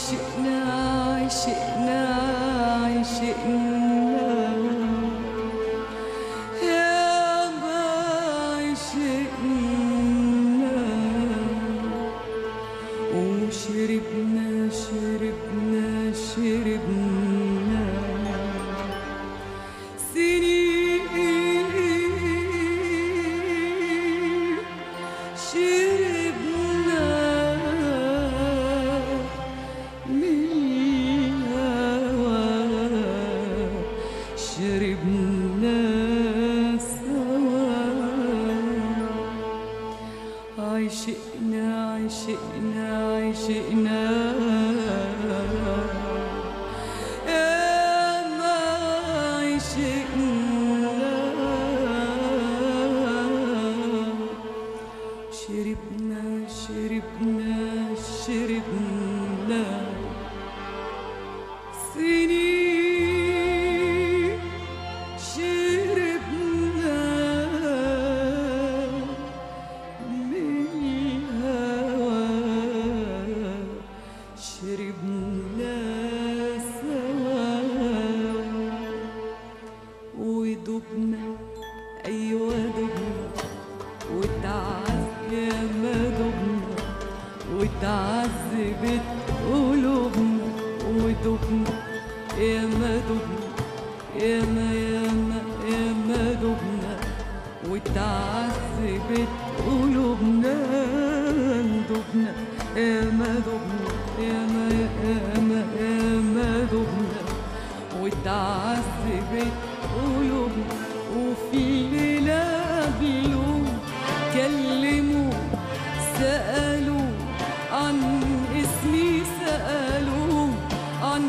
谢。ياما ياما ياما دبنا وتعذبت قلوبنا دبنا ياما دبنا ياما ياما ياما دبنا وتعذبت قلوبنا وفي ليلة قبله كلموا سألوا عن اسمي سألوا عن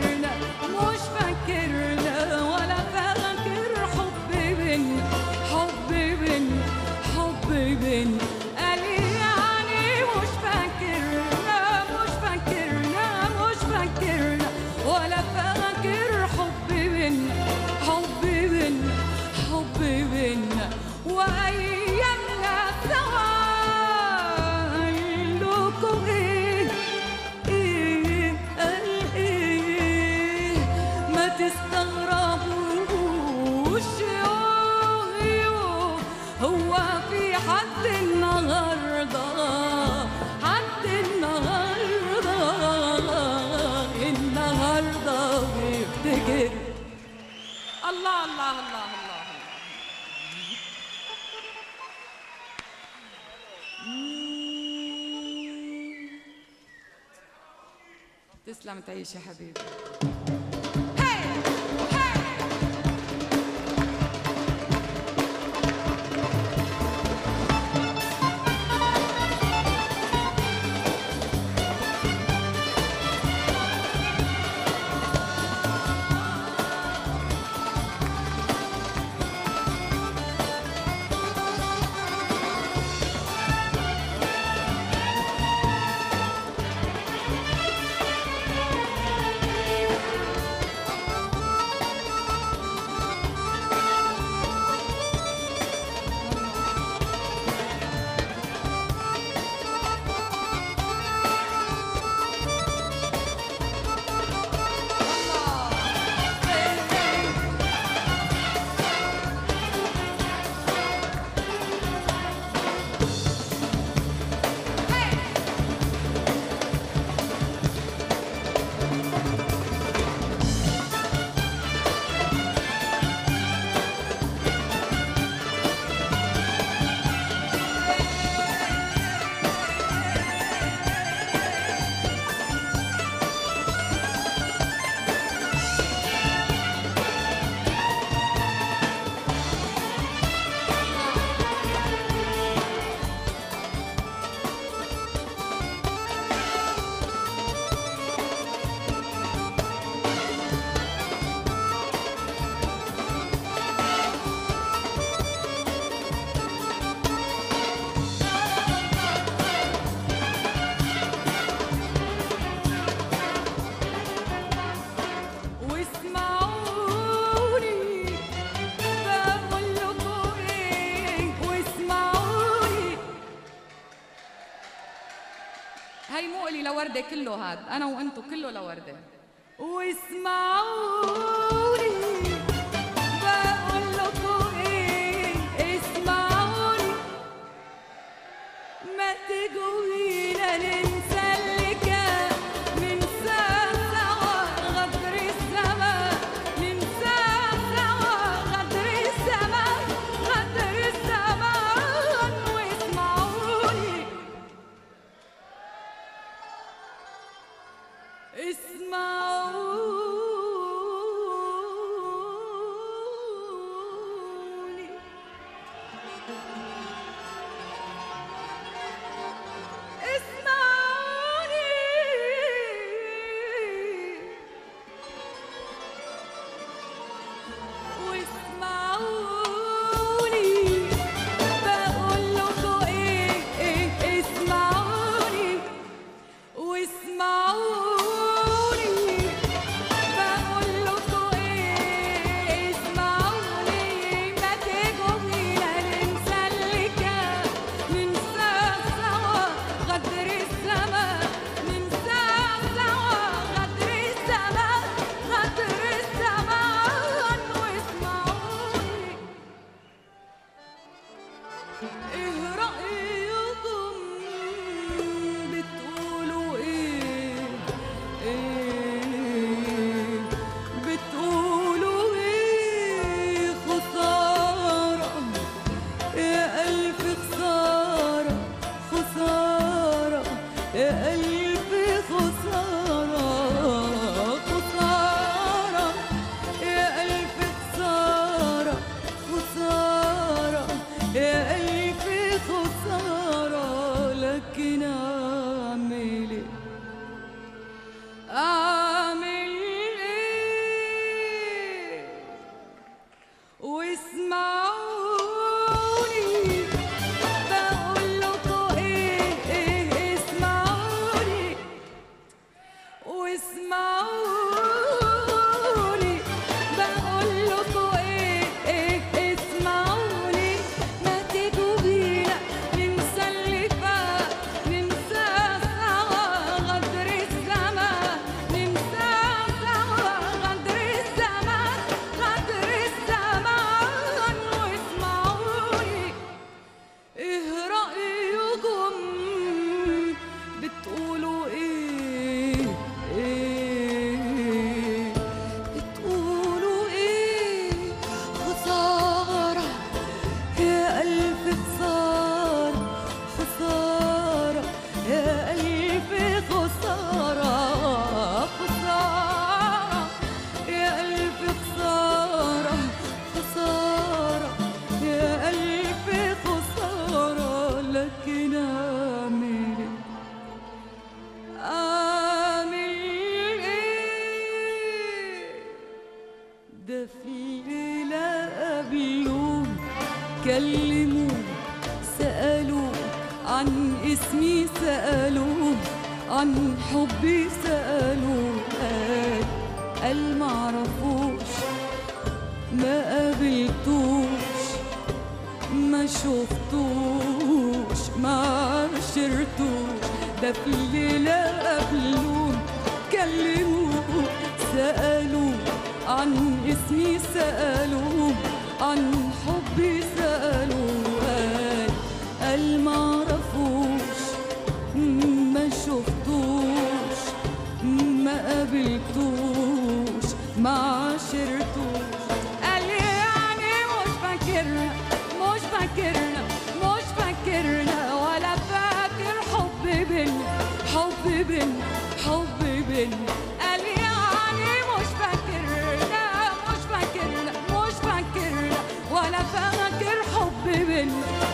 فاكرنا مش فاكرنا ولا فاكر حب بينا تسلم تعيش يا حبيبي. لوردة كله هاد. أنا وأنتو كله لوردة. واسمعوني بقول لكم إيه؟ اسمعوني. ما تجوني عن حبي سألوا قال قال معرفوش؟ ما قابلتوش ما شفتوش ما عشرتوش ده في الليلة قبلون كلموا سألوا عن اسمي سألوا عن حبي سألوا قال قال معرفوش؟ ما شفتوش. شفتوش ما شرتوش قال لي يعني مش فاكرنا مش فاكرنا مش فاكرنا ولا فاكر حب بينا حب بينا حب بينا قال لي يعني مش فاكرنا مش فاكرنا مش فاكرنا ولا فاكر حب بينا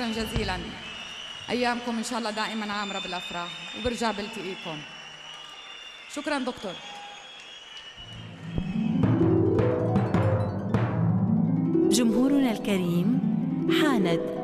شكرا جزيلا. أيامكم إن شاء الله دائما عامرة بالأفراح وبرجع بلتقيكم شكرا دكتور. جمهورنا الكريم حانت